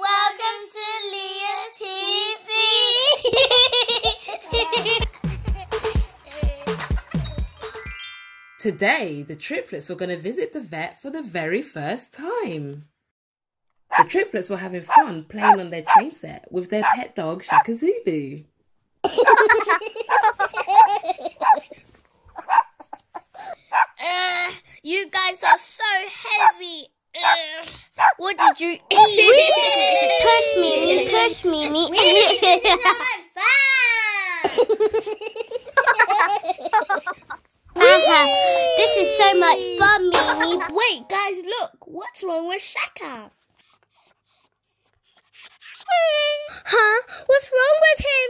Welcome to Lyah's TV. Today, the triplets were going to visit the vet for the very first time. The triplets were having fun playing on their train set with their pet dog Shaka Zulu. Uh, you guys are so heavy. Uh, what did you eat? push me, me, push me, me. Haha, this is so much fun, Mimi. Wait, guys, look. What's wrong with Shaka? Huh? What's wrong with him?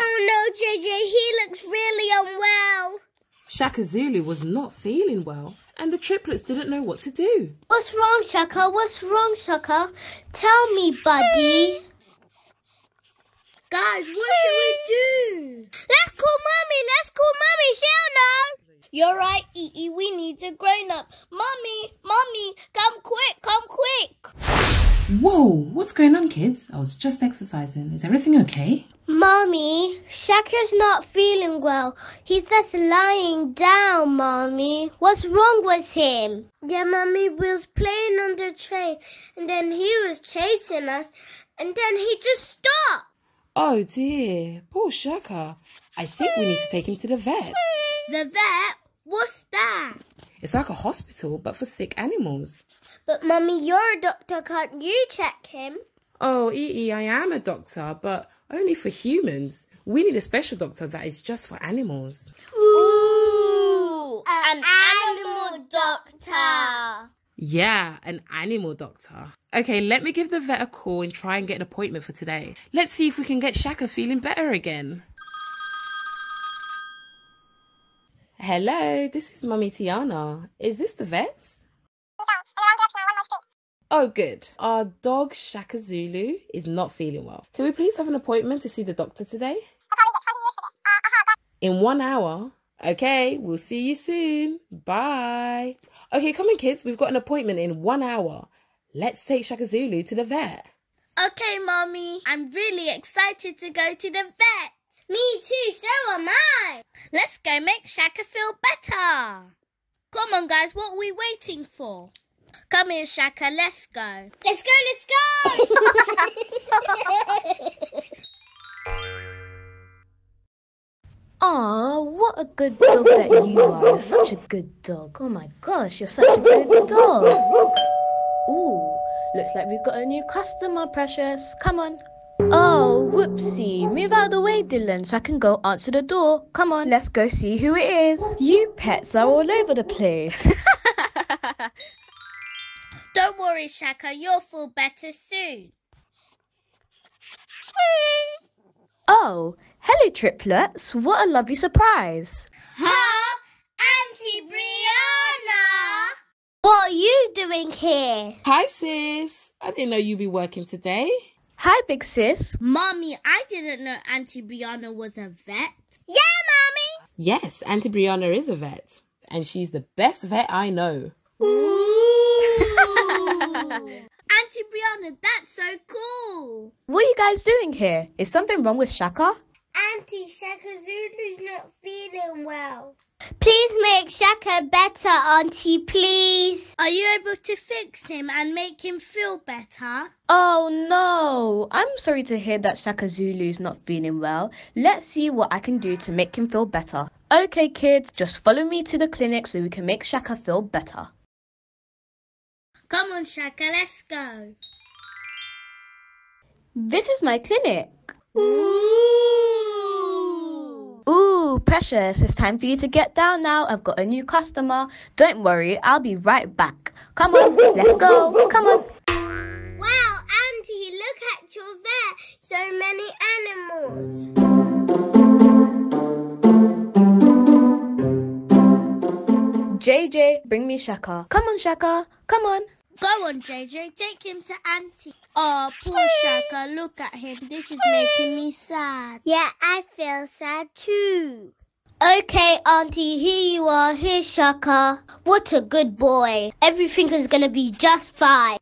Oh no, JJ, he looks really unwell. Shaka Zulu was not feeling well, and the triplets didn't know what to do. What's wrong, Shaka? What's wrong, Shaka? Tell me, buddy. Guys, what should we do? Let's call Mummy. Let's call Mummy. She'll know. You're right, Ee. We need a grown up. Mummy, Mummy, come quick, come quick. Whoa, what's going on, kids? I was just exercising. Is everything okay? Mommy, Shaka's not feeling well. He's just lying down, Mommy. What's wrong with him? Yeah, Mommy, we was playing on the train, and then he was chasing us, and then he just stopped. Oh dear, poor Shaka. I think we need to take him to the vet. The vet? What's that? It's like a hospital, but for sick animals. But Mummy, you're a doctor. Can't you check him? Oh, Ee, I am a doctor, but only for humans. We need a special doctor that is just for animals. Ooh, an, animal doctor. Yeah, an animal doctor. Okay, let me give the vet a call and try and get an appointment for today. Let's see if we can get Shaka feeling better again. Hello, this is Mummy Tiana. Is this the vet? Oh, good. Our dog Shaka Zulu is not feeling well. Can we please have an appointment to see the doctor today? In one hour? Okay, we'll see you soon. Bye. Okay, come on, kids. We've got an appointment in one hour. Let's take Shaka Zulu to the vet. Okay, Mommy. I'm really excited to go to the vet. Me too, so am I. Let's go make Shaka feel better. Come on, guys. What are we waiting for? Come here, Shaka. Let's go. Let's go, let's go. Aw, what a good dog that you are. You're such a good dog. Oh my gosh, you're such a good dog. Ooh, looks like we've got a new customer, Precious. Come on. Oh, whoopsie. Move out of the way, Dylan, so I can go answer the door. Come on, let's go see who it is. You pets are all over the place. Don't worry, Shaka. You'll feel better soon. oh, hello, triplets. What a lovely surprise. Huh? Auntie Brianna! What are you doing here? Hi, sis. I didn't know you'd be working today. Hi, big sis. Mommy, I didn't know Auntie Brianna was a vet. Yeah, Mommy! Yes, Auntie Brianna is a vet, and she's the best vet I know. Auntie Brianna, that's so cool. What are you guys doing here? Is something wrong with Shaka? Auntie Shaka Zulu's not feeling well. Please make Shaka better, Auntie, please. Are you able to fix him and make him feel better? Oh no! I'm sorry to hear that Shaka Zulu's not feeling well. Let's see what I can do to make him feel better. Okay, kids, just follow me to the clinic so we can make Shaka feel better. Come on, Shaka, let's go. This is my clinic. Ooh! Ooh, Precious, it's time for you to get down now. I've got a new customer. Don't worry, I'll be right back. Come on, let's go. Come on. Wow, Auntie, look at your vet. So many animals. JJ, bring me Shaka. Come on, Shaka. Come on. Go on, JJ, take him to Auntie. Oh, poor Shaka, look at him. This is making me sad. Yeah, I feel sad too. Okay, Auntie, here you are. Here's Shaka. What a good boy. Everything is gonna be just fine.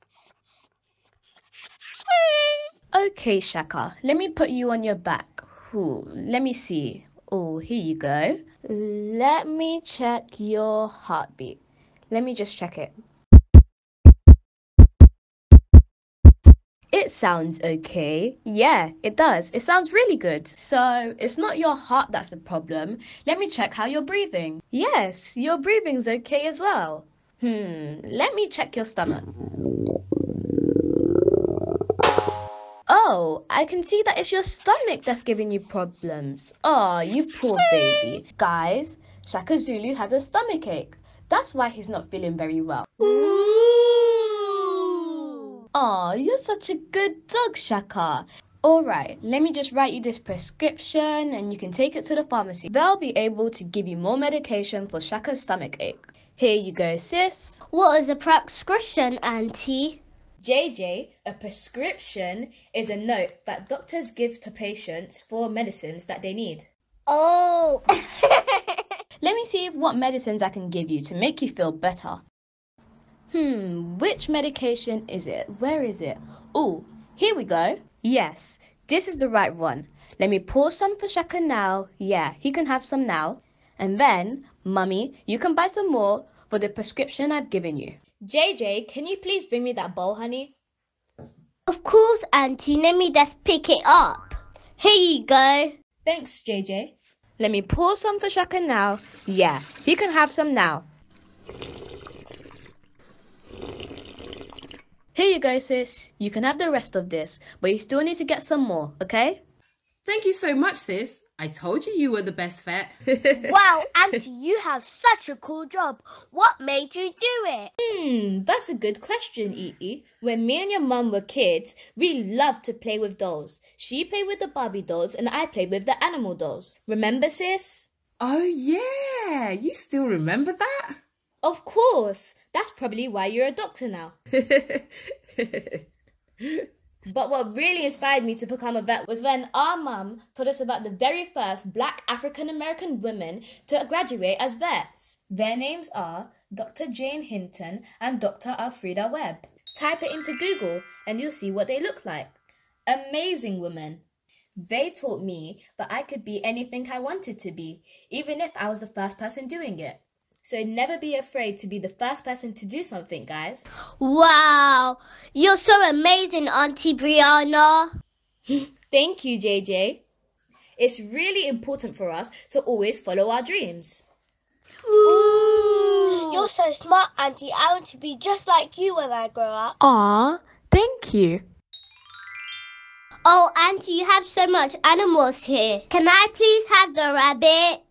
Okay, Shaka, let me put you on your back. Ooh, let me see. Oh, here you go. Let me check your heartbeat. Let me just check it. It sounds okay. Yeah, it does. It sounds really good. So, it's not your heart that's the problem. Let me check how you're breathing. Yes, your breathing's okay as well. Hmm, let me check your stomach. Oh, I can see that it's your stomach that's giving you problems. Oh, you poor baby. Guys, Shaka Zulu has a stomach ache. That's why he's not feeling very well. Oh, you're such a good dog, Shaka. All right, let me just write you this prescription and you can take it to the pharmacy. They'll be able to give you more medication for Shaka's stomach ache. Here you go, sis. What is a prescription, Auntie? JJ, a prescription is a note that doctors give to patients for medicines that they need. Oh, Let me see what medicines I can give you to make you feel better. Hmm, which medication is it? Where is it? Oh, here we go. Yes, this is the right one. Let me pour some for Shaka now. Yeah, he can have some now. And then, Mummy, you can buy some more for the prescription I've given you. JJ, can you please bring me that bowl, honey? Of course, Auntie. Let me just pick it up. Here you go. Thanks, JJ. Let me pour some for Shaka now. Yeah, he can have some now. Here you go, sis. You can have the rest of this, but you still need to get some more, okay? Thank you so much, sis. I told you you were the best vet. Wow, Auntie, you have such a cool job. What made you do it? Hmm, that's a good question, Ee. When me and your mum were kids, we loved to play with dolls. She played with the Barbie dolls and I played with the animal dolls. Remember, sis? oh, yeah. You still remember that? Of course. That's probably why you're a doctor now. But what really inspired me to become a vet was when our mum told us about the very first black African American women to graduate as vets. Their names are Dr. Jane Hinton and Dr. Alfreda Webb. Type it into Google and you'll see what they look like. Amazing women. They taught me that I could be anything I wanted to be, even if I was the first person doing it. So never be afraid to be the first person to do something, guys. Wow, you're so amazing, Auntie Brianna. Thank you, JJ. It's really important for us to always follow our dreams. Ooh. You're so smart, Auntie. I want to be just like you when I grow up. Aw, thank you. Oh, Auntie, you have so much animals here. Can I please have the rabbit?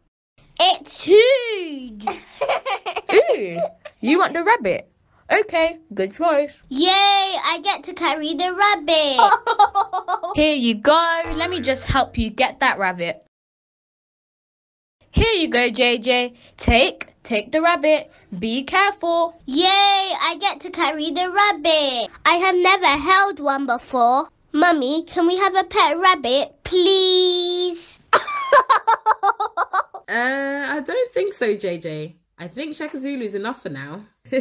It's huge. Ooh, you want the rabbit? Okay, good choice. Yay, I get to carry the rabbit. Here you go. Let me just help you get that rabbit. Here you go, JJ. Take, take the rabbit. Be careful. Yay, I get to carry the rabbit. I have never held one before. Mummy, can we have a pet rabbit, please? Uh, I don't think so, JJ. I think Shaka Zulu's enough for now.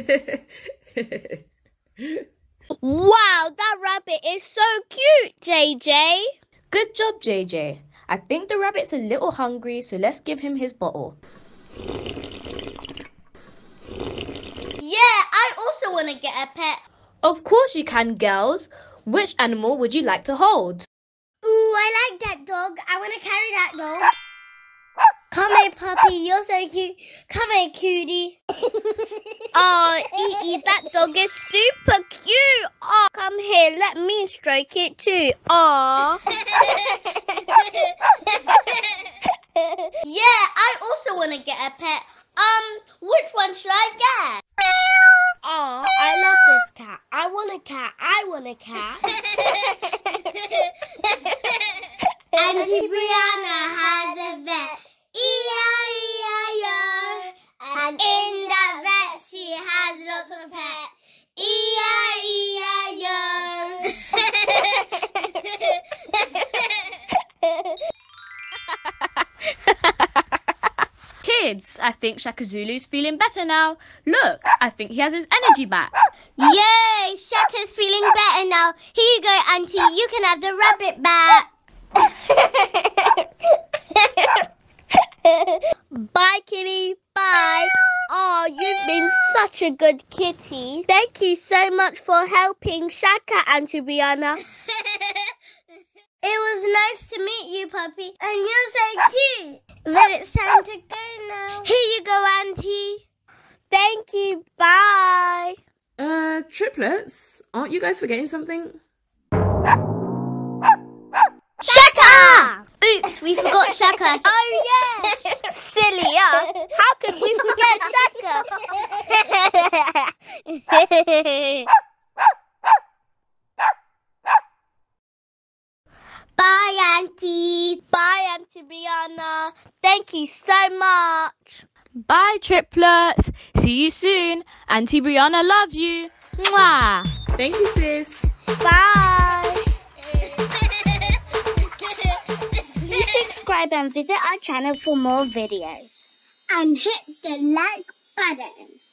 wow, that rabbit is so cute, JJ. Good job, JJ. I think the rabbit's a little hungry, so let's give him his bottle. Yeah, I also want to get a pet. Of course you can, girls. Which animal would you like to hold? Ooh, I like that dog. I want to carry that dog. Come here, puppy. You're so cute. Come here, cutie. Oh, Ee, that dog is super cute. Oh, come here, let me stroke it too. Aw. yeah, I also want to get a pet. Um, which one should I get? Oh, I love this cat. I want a cat. I want a cat. Auntie Brianna has a vet. E-I-E-I-O. And in that vet, she has lots of pets. E-I-E-I-O. Kids, I think Shaka Zulu's feeling better now. Look, I think he has his energy back. Yay! Shaka's feeling better now. Here you go, Auntie. You can have the rabbit back. Bye, kitty. Bye. Oh, you've been such a good kitty. Thank you so much for helping Shaka, Auntie Brianna. It was nice to meet you, puppy. And you're so cute. But it's time to go now. Here you go, Auntie. Thank you. Bye. Uh, triplets, aren't you guys forgetting something? Shaka! Oops, we forgot Shaka. Oh, yes. Silly us. How could we forget Shaka? Bye, Auntie. Bye, Auntie Brianna. Thank you so much. Bye, triplets. See you soon. Auntie Brianna loves you. Mwah. Thank you, sis. Bye. Please subscribe and visit our channel for more videos. And hit the like button.